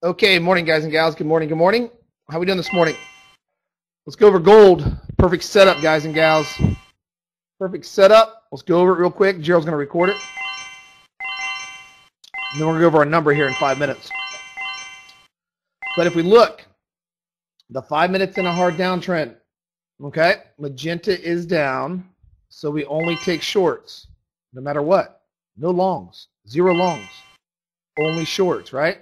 Okay, morning guys and gals. Good morning, good morning. How we doing this morning? Let's go over gold. Perfect setup, guys and gals. Perfect setup. Let's go over it real quick. Gerald's going to record it. And then we're going to go over our number here in five minutes. But if we look, the five minutes in a hard downtrend, okay? Magenta is down, so we only take shorts, no matter what. No longs, zero longs, only shorts, right?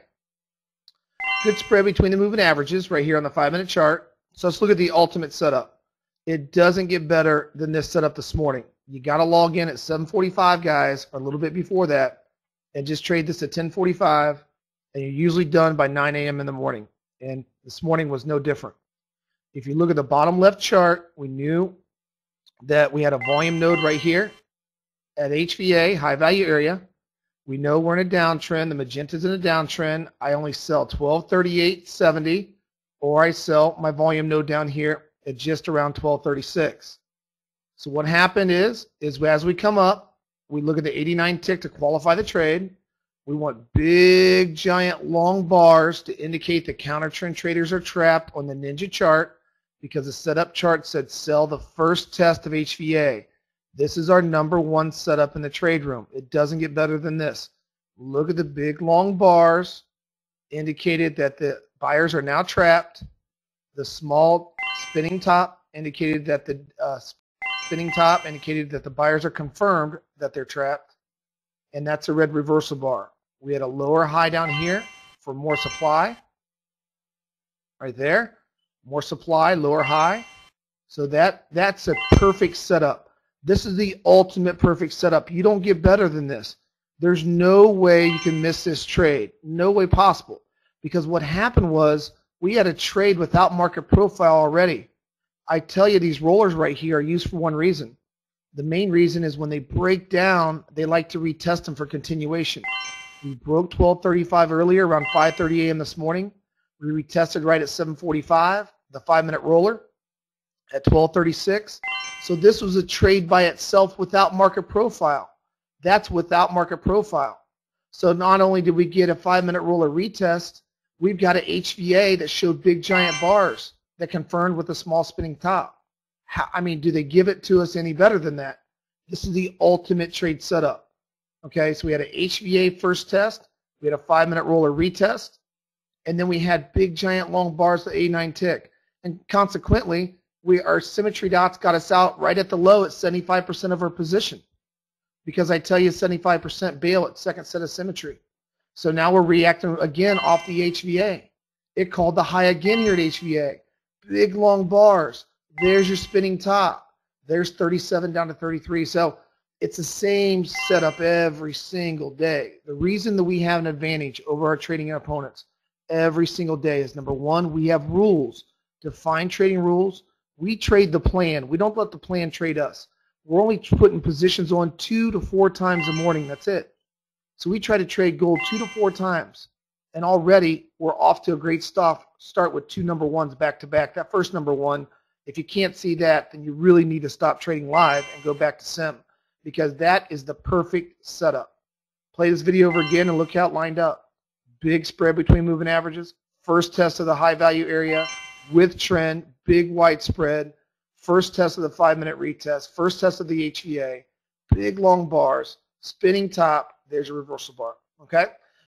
Good spread between the moving averages right here on the five minute chart. So let's look at the ultimate setup. It doesn't get better than this setup this morning. You got to log in at 7:45, guys, or a little bit before that, and just trade this at 10:45, and you're usually done by 9 a.m. in the morning. And this morning was no different. If you look at the bottom left chart, we knew that we had a volume node right here at HVA, high value area. We know we're in a downtrend. The magenta's in a downtrend. I only sell 1238.70 or I sell my volume node down here at just around 1236. So what happened is, is as we come up, we look at the 89 tick to qualify the trade. We want big, giant, long bars to indicate the counter trend traders are trapped on the Ninja chart because the setup chart said sell the first test of HVA. This is our number one setup in the trade room. It doesn't get better than this. Look at the big long bars indicated that the buyers are now trapped. The small spinning top indicated that the uh, spinning top indicated that the buyers are confirmed that they're trapped. And that's a red reversal bar. We had a lower high down here for more supply. Right there. More supply, lower high. So that that's a perfect setup. This is the ultimate perfect setup. You don't get better than this. There's no way you can miss this trade. No way possible. Because what happened was we had a trade without market profile already. I tell you, these rollers right here are used for one reason. The main reason is when they break down, they like to retest them for continuation. We broke 1235 earlier, around 5.30 a.m. this morning. We retested right at 745, the five-minute roller at 1236. So this was a trade by itself without market profile. That's without market profile. So not only did we get a five-minute roller retest, we've got an HVA that showed big giant bars that confirmed with a small spinning top. How, I mean, do they give it to us any better than that? This is the ultimate trade setup. Okay, so we had an HVA first test, we had a five-minute roller retest, and then we had big giant long bars, the 89 tick. And consequently, we our symmetry dots got us out right at the low at 75% of our position because I tell you 75% bail at second set of symmetry. So now we're reacting again off the HVA. It called the high again here at HVA. Big long bars. There's your spinning top. There's 37 down to 33. So it's the same setup every single day. The reason that we have an advantage over our trading opponents every single day is number one, we have rules, defined trading rules we trade the plan. We don't let the plan trade us. We're only putting positions on two to four times a morning. That's it. So we try to trade gold two to four times. And already we're off to a great start. Start with two number ones back to back. That first number one, if you can't see that, then you really need to stop trading live and go back to sim because that is the perfect setup. Play this video over again and look how it lined up. Big spread between moving averages. First test of the high value area with trend, big white spread, first test of the five minute retest, first test of the HVA, big long bars, spinning top, there's a reversal bar. Okay?